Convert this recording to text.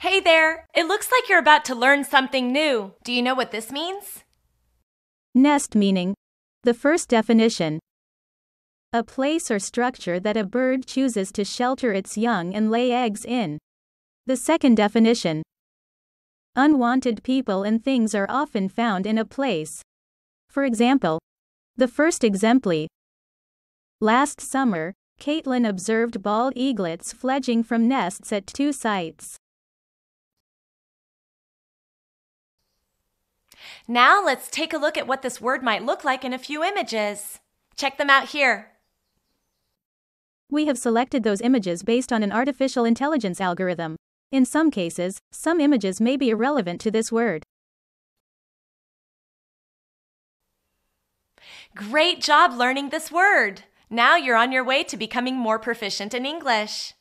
Hey there! It looks like you're about to learn something new. Do you know what this means? Nest meaning. The first definition. A place or structure that a bird chooses to shelter its young and lay eggs in. The second definition. Unwanted people and things are often found in a place. For example, the first exempli. Last summer, Caitlin observed bald eaglets fledging from nests at two sites. Now let's take a look at what this word might look like in a few images. Check them out here. We have selected those images based on an artificial intelligence algorithm. In some cases, some images may be irrelevant to this word. Great job learning this word! Now you're on your way to becoming more proficient in English.